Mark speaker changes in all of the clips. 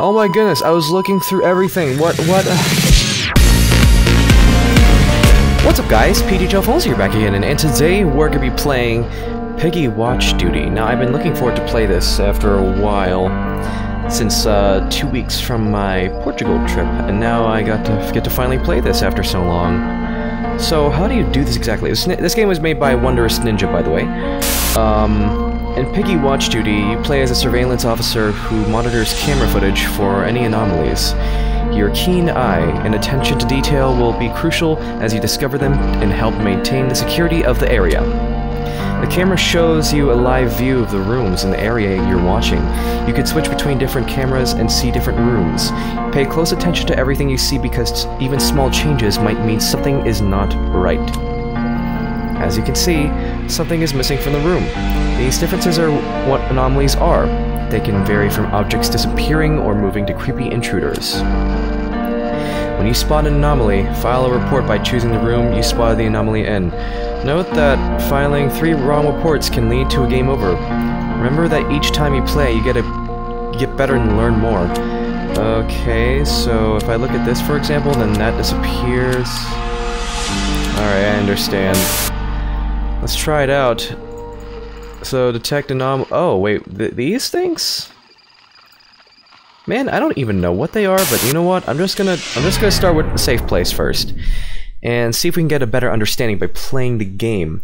Speaker 1: Oh my goodness, I was looking through everything. What, what? What's up guys, PG Phones here back again, and today we're gonna be playing Piggy Watch Duty. Now I've been looking forward to play this after a while, since uh, two weeks from my Portugal trip, and now I got to get to finally play this after so long. So how do you do this exactly? This, this game was made by Wondrous Ninja, by the way. Um, in Piggy Watch Duty, you play as a surveillance officer who monitors camera footage for any anomalies. Your keen eye and attention to detail will be crucial as you discover them and help maintain the security of the area. The camera shows you a live view of the rooms in the area you're watching. You can switch between different cameras and see different rooms. Pay close attention to everything you see because even small changes might mean something is not right. As you can see, something is missing from the room. These differences are what anomalies are. They can vary from objects disappearing or moving to creepy intruders. When you spot an anomaly, file a report by choosing the room you spotted the anomaly in. Note that filing three wrong reports can lead to a game over. Remember that each time you play, you get a get better and learn more. Okay, so if I look at this for example, then that disappears. Alright, I understand. Let's try it out. So, detect anom- oh, wait, th these things? Man, I don't even know what they are, but you know what? I'm just gonna- I'm just gonna start with the safe place first. And see if we can get a better understanding by playing the game.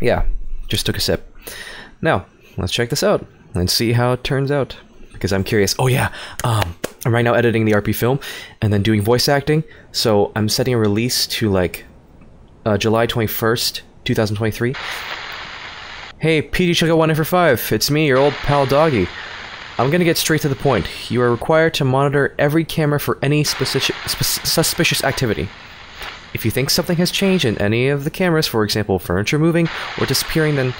Speaker 1: Yeah, just took a sip. Now, let's check this out and see how it turns out. Because I'm curious. Oh yeah, um, I'm right now editing the RP film and then doing voice acting. So I'm setting a release to like uh, July 21st, 2023. Hey, PD Chugga 1 for 5, it's me, your old pal Doggy. I'm gonna get straight to the point. You are required to monitor every camera for any specific, suspicious activity. If you think something has changed in any of the cameras, for example, furniture moving or disappearing, then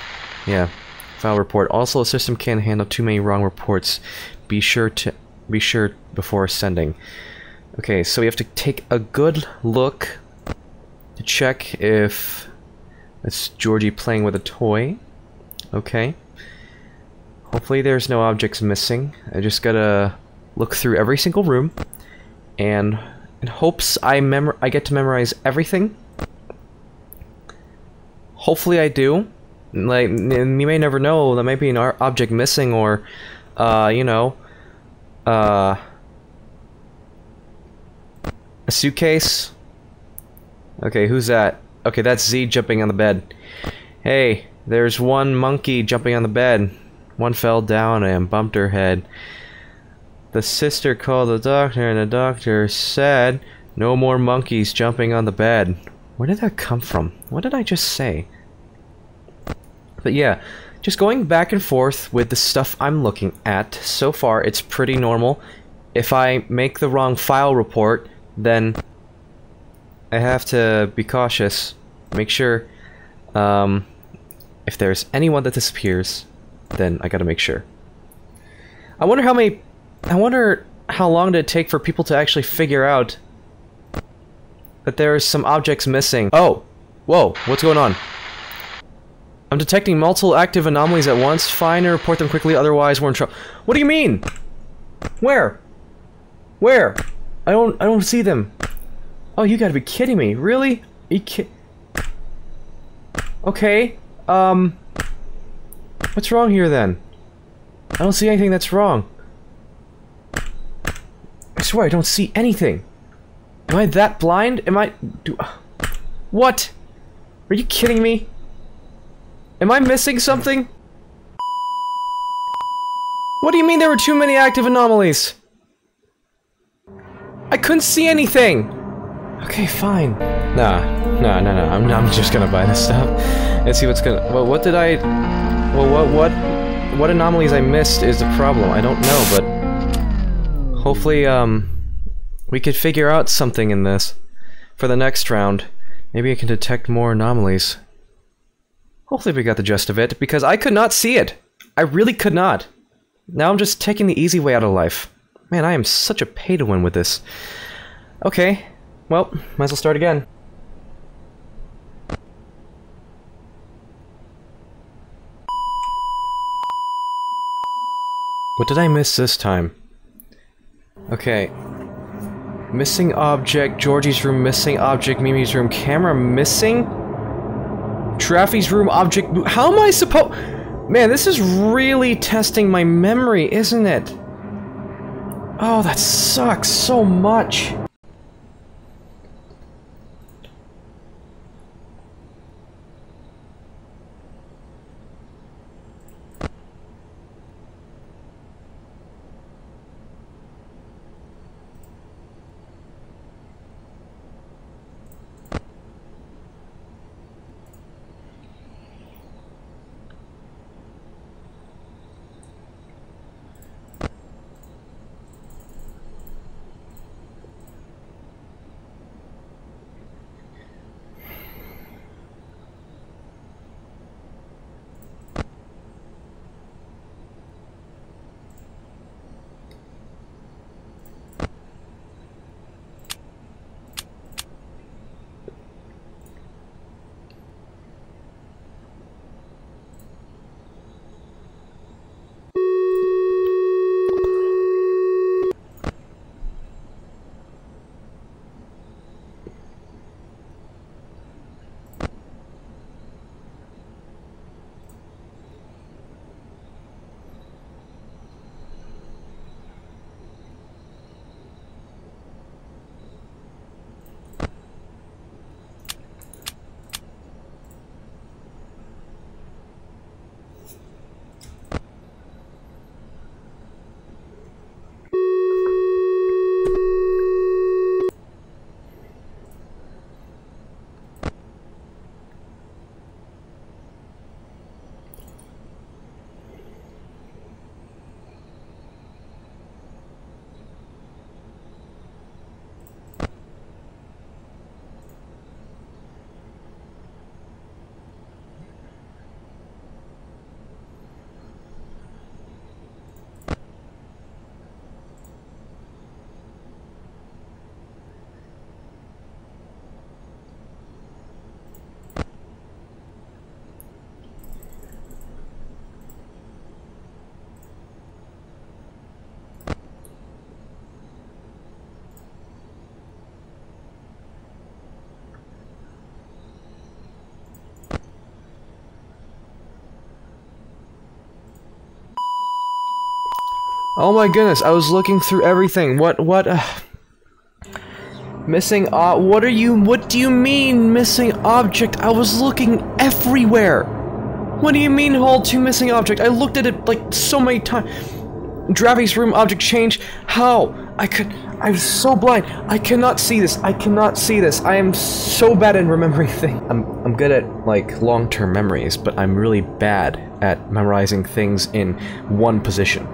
Speaker 1: yeah, file report. Also, a system can't handle too many wrong reports. Be sure to be sure before sending. Okay, so we have to take a good look to check if it's Georgie playing with a toy. Okay. Hopefully there's no objects missing. I just gotta look through every single room and in hopes I mem I get to memorize everything. Hopefully I do. Like, you may never know, there might be an object missing or, uh, you know, uh, a suitcase Okay, who's that? Okay, that's Z jumping on the bed. Hey, there's one monkey jumping on the bed. One fell down and bumped her head. The sister called the doctor, and the doctor said, No more monkeys jumping on the bed. Where did that come from? What did I just say? But yeah, just going back and forth with the stuff I'm looking at. So far, it's pretty normal. If I make the wrong file report, then I have to be cautious. Make sure um, if there's anyone that disappears, then I gotta make sure. I wonder how many... I wonder how long did it take for people to actually figure out that there's some objects missing. Oh! Whoa, what's going on? I'm detecting multiple active anomalies at once. Find and report them quickly, otherwise we're in trouble. What do you mean? Where? Where? I don't I don't see them. Oh, you gotta be kidding me. Really? You ki Okay, um... What's wrong here, then? I don't see anything that's wrong. I swear, I don't see anything. Am I that blind? Am I... Do, what? Are you kidding me? Am I missing something? What do you mean there were too many active anomalies? I couldn't see anything! Okay, fine. Nah, nah, nah, nah. I'm, I'm just gonna buy this stuff and see what's gonna. Well, what did I? Well, what, what, what anomalies I missed is the problem. I don't know, but hopefully, um, we could figure out something in this for the next round. Maybe I can detect more anomalies. Hopefully, we got the gist of it because I could not see it. I really could not. Now I'm just taking the easy way out of life. Man, I am such a pay to win with this. Okay, well, might as well start again. What did I miss this time? Okay. Missing object, Georgie's room missing object, Mimi's room, camera missing? Traffy's room object, how am I supposed- Man, this is really testing my memory, isn't it? Oh, that sucks so much. Oh my goodness, I was looking through everything. What, what, uh, Missing, uh, what are you, what do you mean, missing object? I was looking everywhere! What do you mean, hold to missing object? I looked at it, like, so many times. Dravy's room object change? How? I could, I'm so blind. I cannot see this. I cannot see this. I am so bad in remembering things. I'm, I'm good at, like, long-term memories, but I'm really bad at memorizing things in one position.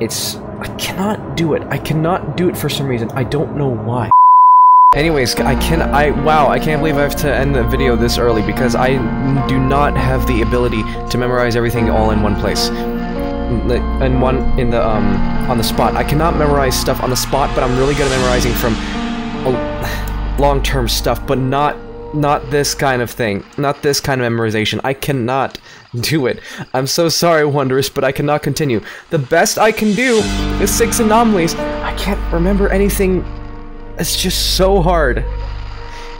Speaker 1: It's... I cannot do it. I cannot do it for some reason. I don't know why. Anyways, I can- I- wow, I can't believe I have to end the video this early because I do not have the ability to memorize everything all in one place. In one- in the, um, on the spot. I cannot memorize stuff on the spot, but I'm really good at memorizing from long-term stuff, but not not this kind of thing. Not this kind of memorization. I cannot do it. I'm so sorry, Wondrous, but I cannot continue. The best I can do is six anomalies. I can't remember anything. It's just so hard.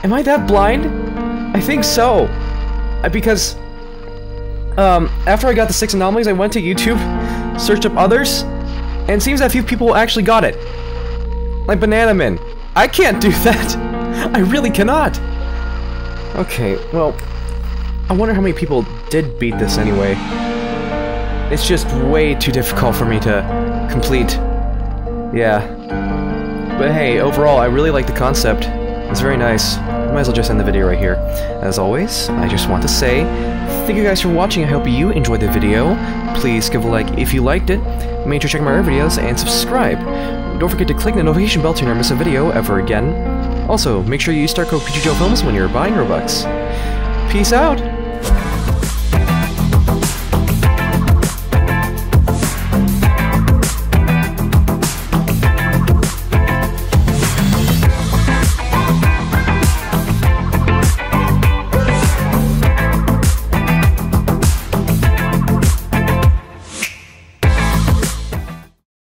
Speaker 1: Am I that blind? I think so. Because, um, after I got the six anomalies, I went to YouTube, searched up others, and it seems that a few people actually got it. Like Banana Man. I can't do that. I really cannot. Okay, well, I wonder how many people did beat this anyway. It's just way too difficult for me to complete. Yeah. But hey, overall, I really like the concept. It's very nice. Might as well just end the video right here. As always, I just want to say, thank you guys for watching. I hope you enjoyed the video. Please give a like if you liked it. Make sure to check my other videos and subscribe. Don't forget to click the notification bell to never miss a video ever again. Also, make sure you use star code PghLFilms when you're buying Robux. Peace out!